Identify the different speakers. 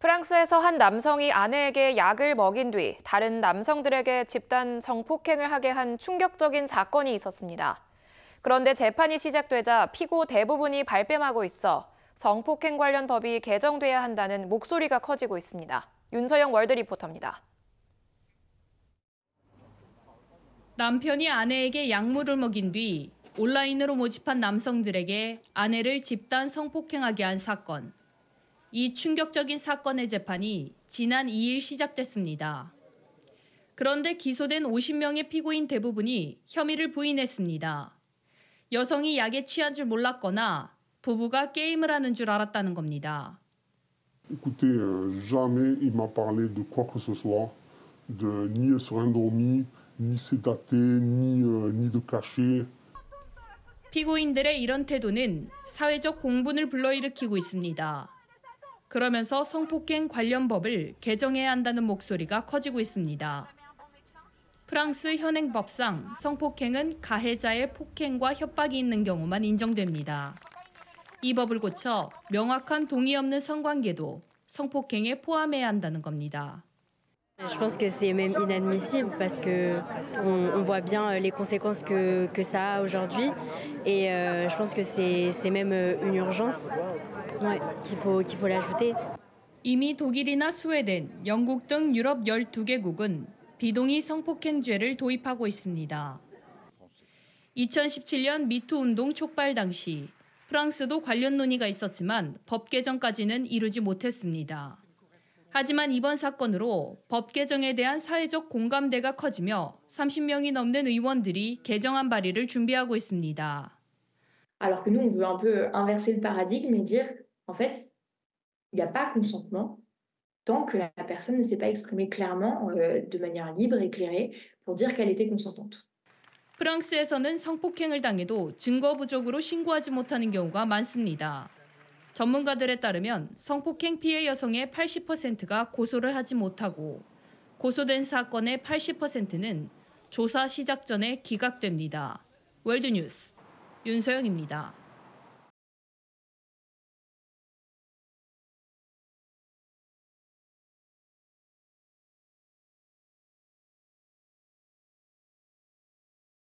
Speaker 1: 프랑스에서 한 남성이 아내에게 약을 먹인 뒤 다른 남성들에게 집단 성폭행을 하게 한 충격적인 사건이 있었습니다. 그런데 재판이 시작되자 피고 대부분이 발뺌하고 있어 성폭행 관련 법이 개정돼야 한다는 목소리가 커지고 있습니다. 윤서영 월드 리포터입니다.
Speaker 2: 남편이 아내에게 약물을 먹인 뒤 온라인으로 모집한 남성들에게 아내를 집단 성폭행하게 한 사건. 이 충격적인 사건의 재판이 지난 2일 시작됐습니다. 그런데 기소된 50명의 피고인 대부분이 혐의를 부인했습니다. 여성이 약에 취한 줄 몰랐거나 부부가 게임을 하는 줄 알았다는 겁니다.
Speaker 3: Écoutez, euh, jamais il m'a parlé de quoi que ce soit, de ni sur endormi, ni sédaté, ni, euh, ni de cachet.
Speaker 2: 피고인들의 이런 태도는 사회적 공분을 불러일으키고 있습니다. 그러면서 성폭행 관련 법을 개정해야 한다는 목소리가 커지고 있습니다. 프랑스 현행 법상 성폭행은 가해자의 폭행과 협박이 있는 경우만 인정됩니다. 이 법을 고쳐 명확한 동의 없는 성관계도 성폭행에 포함해야 한다는 겁니다.
Speaker 4: Je pense que c'est même inadmissible parce que on, on voit bien les conséquences que, que ça a aujourd'hui et euh, je pense que c'est même une urgence ouais, qu'il faut, qu'il faut l'ajouter.
Speaker 2: 이미 독일이나 스웨덴, 영국 등 유럽 12개국은 비동의 성폭행죄를 도입하고 있습니다. 2017년 미투 운동 촉발 당시 프랑스도 관련 논의가 있었지만 법 개정까지는 이루지 못했습니다. 하지만 이번 사건으로 법 개정에 대한 사회적 공감대가 커지며 30명이 넘는 의원들이 개정안 발의를 준비하고 있습니다.
Speaker 5: Alors que nous, on veut un peu inverser le paradigme et dire, en fait, il n'y a pas consentement tant que la personne ne s'est pas exprimée clairement, euh, de manière libre, éclairée, pour dire qu'elle était consentante.
Speaker 2: 프랑스에서는 성폭행을 당해도 증거 부족으로 신고하지 못하는 경우가 많습니다. 전문가들에 따르면 성폭행 피해 여성의 80%가 고소를 하지 못하고 고소된 사건의 80%는 조사 시작 전에 기각됩니다. 월드뉴스 윤서영입니다.